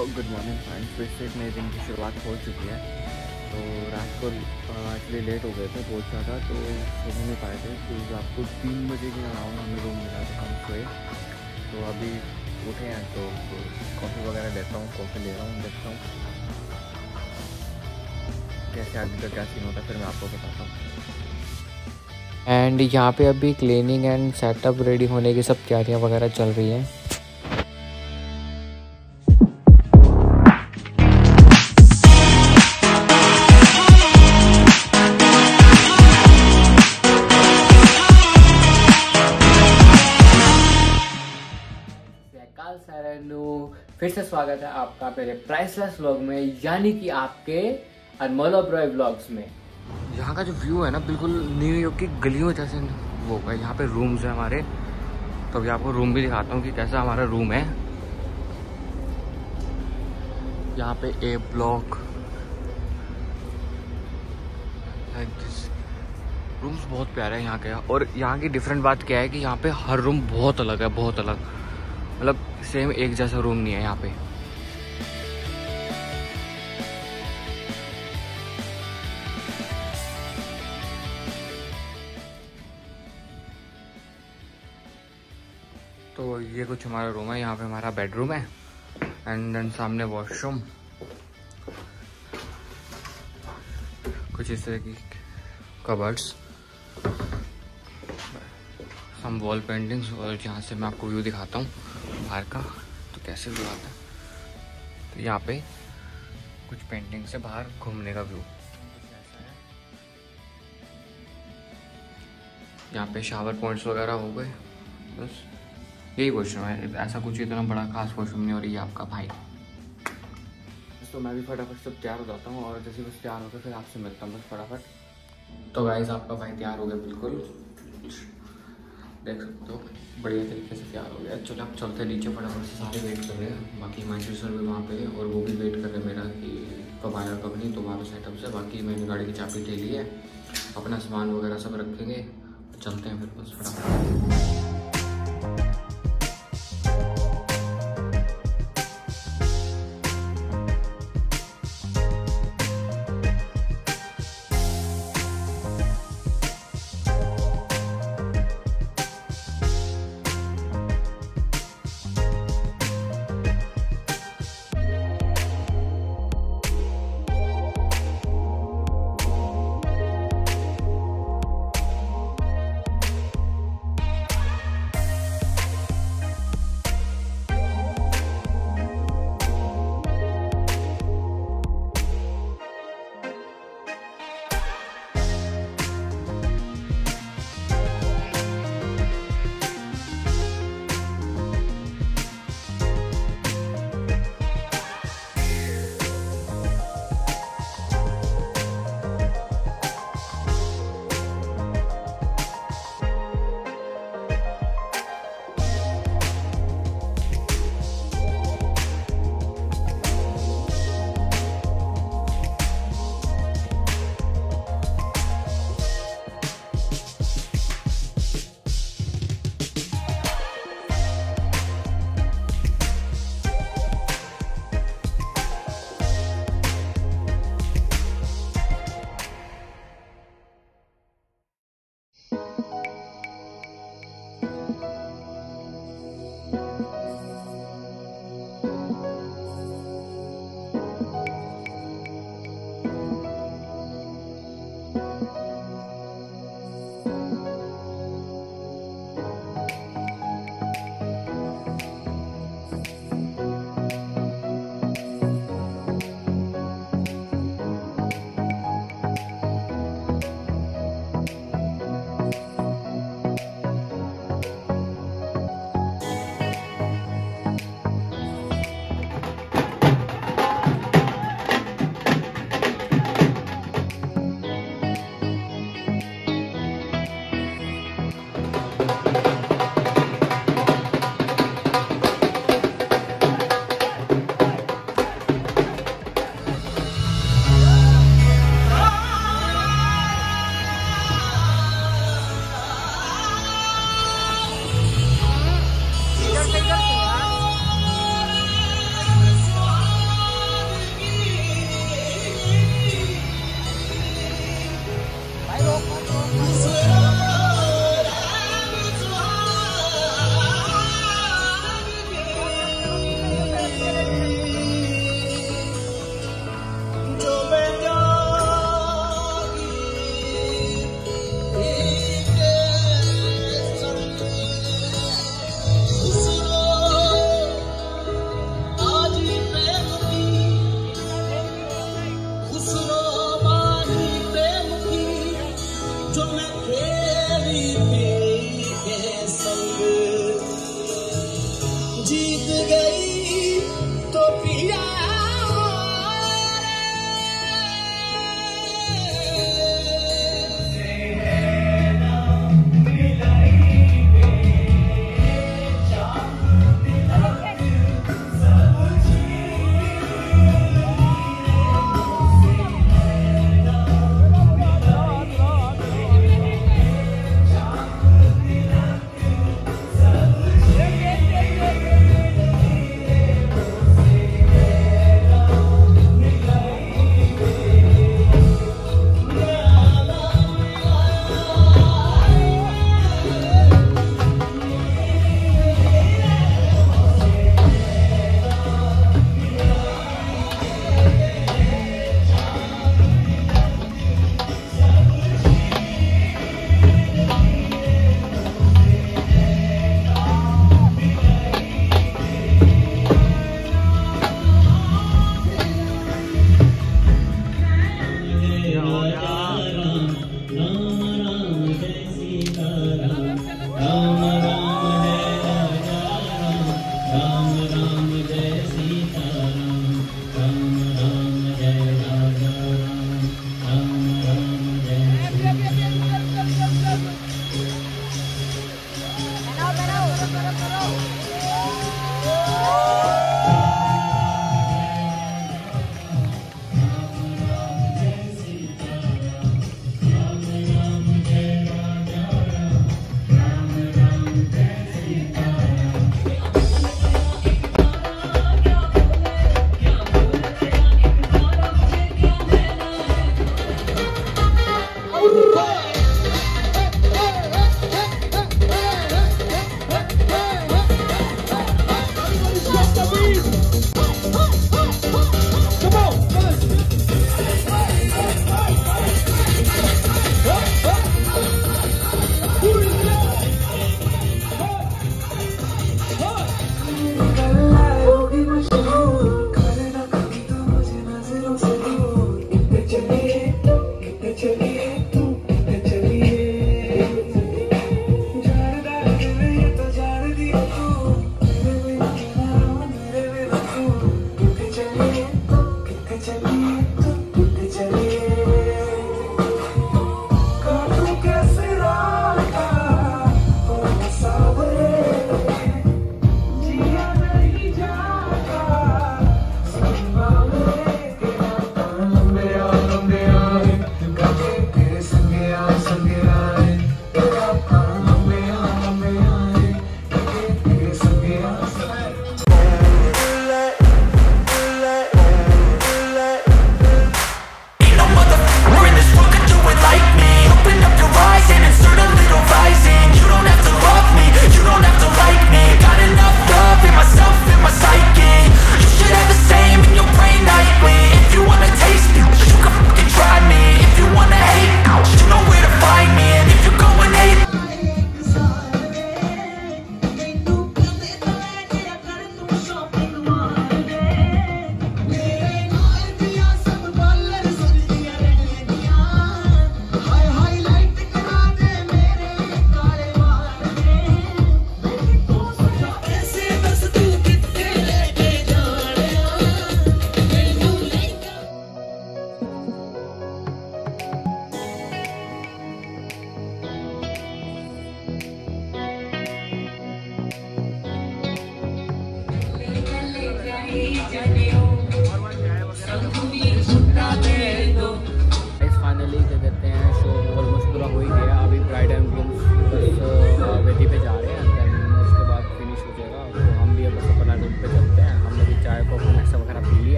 तो good morning friends फिर से एक नए दिन की शुरुआत हो चुकी है। तो रात को एक्चुअली लेट हो गए थे बहुत ज़्यादा तो सो नहीं पाए थे। तो आपको तीन बजे के अराउंड हमें रूम मिला था हम सोए तो अभी उठे हैं तो, तो कॉफ़ी वगैरह लेता हूँ कॉफ़ी ले रहा हूँ देखता हूँ। कैसे आगे का क्या सीन होता है फिर मैं आपको बताता हूँ। एंड यहाँ पे अभी क्लीनिंग एंड सेटअप रेडी होने की सब तैयारियाँ वगैरह चल रही हैं। फिर से स्वागत है आपका मेरे प्राइसलेस व्लॉग में, यानी कि आपके अनमोल ब्रॉय व्लॉग्स में। यहाँ का जो व्यू है ना, बिल्कुल न्यूयॉर्क की गलियों जैसे वो है। यहाँ पे रूम्स है हमारे। तो अभी आपको रूम भी दिखाता हूँ कि कैसा हमारा रूम है। यहाँ पे ए ब्लॉक रूम्स बहुत प्यारे हैं यहाँ के। और यहाँ की डिफरेंट बात क्या है कि यहाँ पे हर रूम बहुत अलग है, बहुत अलग। मतलब सेम एक जैसा रूम नहीं है यहाँ पे। तो ये कुछ हमारा रूम है, यहाँ पे हमारा बेडरूम है एंड देन सामने वॉशरूम कुछ इस तरह की कबर्ड्स हम वॉल पेंटिंग्स और यहाँ से मैं आपको व्यू दिखाता हूँ। बाहर का? तो कैसे व्यू आता है? तो यहाँ पे कुछ पेंटिंग से बाहर घूमने का व्यू। यहाँ पे शावर पॉइंट्स वगैरह हो गए। बस यही वॉशरूम है। ऐसा कुछ इतना बड़ा खास वॉशरूम नहीं हो रही है आपका भाई। तो मैं भी फटाफट सब तैयार हो जाता हूँ और जैसे बस तैयार होकर फिर आपसे मिलता हूँ बस फटाफट। तो गाइस आपका भाई तैयार हो गया बिल्कुल। देख सकते हो, बढ़िया तरीके से तैयार हो गया। चलो आप चलते नीचे फटाफट से, सारे वेट कर रहे हैं। बाकी हिमाचल सर भी वहाँ पे और वो भी वेट कर रहे हैं मेरा कि कब आया कब नहीं तो वहाँ सेटअप से। बाकी मैंने गाड़ी की चाबी ले ली है, अपना सामान वगैरह सब रखेंगे। चलते हैं फिर बस फटाफट। राम जय सीता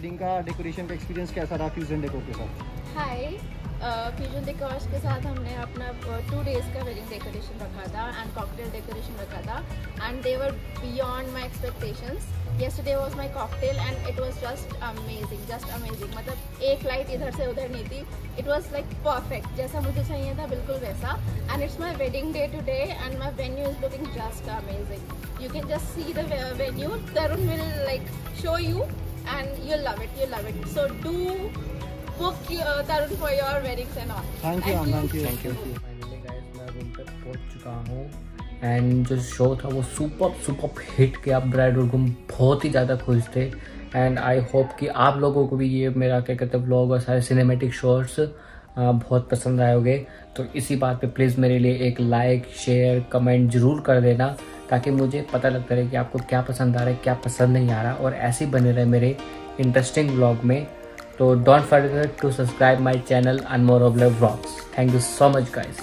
वेडिंग का डेकोरेशन का एक्सपीरियंस कैसा रहा फ्यूजन डेकोर के साथ? हाय फ्यूजन डेकोर के साथ हमने अपना टू डेज़ का वेडिंग डेकोरेशन रखा था एंड कॉकटेल डेकोरेशन रखा था and they were beyond my expectation yesterday was my cocktail and it was just amazing just amazing मतलब एक लाइट इधर से उधर नहीं थी. इट वॉज़ लाइक परफेक्ट जैसा मुझे चाहिए था बिल्कुल वैसा. And it's my wedding day today and my venue is looking just amazing you can just see the Tarun will like show you and you'll love it you'll love it so do book uh, Tarun for your weddings and all thank you thank you, thank you. Finally, guys, मैं room पे पहुँच चुका हूँ and जो show था वो super super hit किया bride और गुम बहुत ही ज़्यादा खुश थे एंड आई होप कि आप लोगों को भी ये मेरा क्या कहते हैं ब्लॉग और सारे सिनेमेटिक शॉर्ट्स बहुत पसंद आए होंगे तो इसी बात पे प्लीज़ मेरे लिए एक लाइक शेयर कमेंट ज़रूर कर देना, ताकि मुझे पता लगता रहे कि आपको क्या पसंद आ रहा है, क्या पसंद नहीं आ रहा, और ऐसे ही बने रहे मेरे इंटरेस्टिंग ब्लॉग में। तो don't forget to subscribe my channel and more of vlogs thank you so much guys